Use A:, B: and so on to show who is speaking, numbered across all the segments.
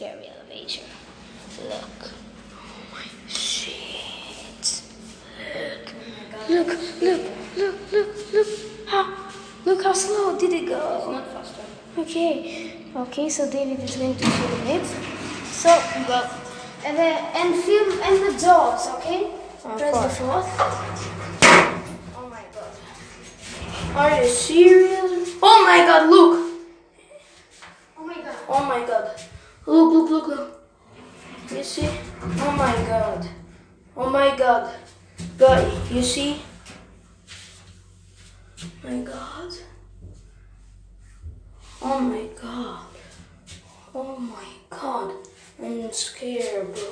A: scary elevator. Look. Oh my shit. Look. Look, look, look, look, look. How, look how slow did it go. Okay. Okay, so David is going to film it. So, well, and, then and film and the dogs, okay?
B: Of
A: Press course.
B: the
A: fourth. Oh
B: Are you serious? Oh my god, look!
A: Oh my god.
B: Oh my god. Look, look, look, look. You see? Oh my god. Oh my god. Guy, you see? My god. Oh my god. Oh my god. I'm scared, bro.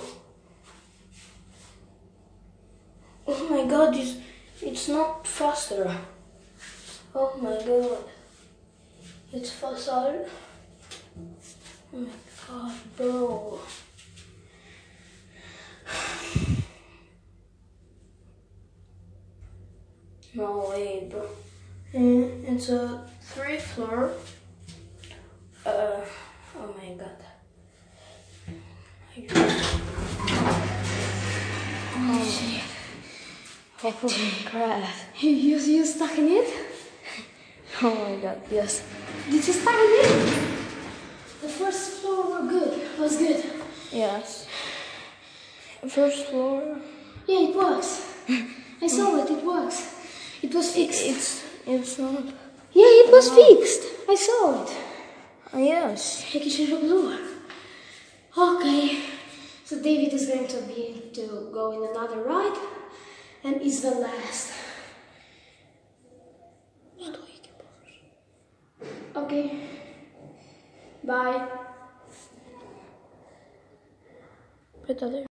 B: Oh my god, it's, it's not faster. Oh my god. It's faster. Oh my god, bro. No way, bro. And it's a three floor. Uh, oh my god.
A: Oh shit.
B: Holy crap.
A: You, you, you stuck in it?
B: Oh my god, yes.
A: Did you stuck in it? The first floor were good. Was good.
B: Yes. First floor.
A: Yeah, it works. I saw it. It works. It was fixed.
B: It's it's not.
A: Yeah, it was fixed. I saw it.
B: Uh, yes.
A: Okay. So David is going to be to go in another ride, and is the last. Okay. Bye.
B: Put the other.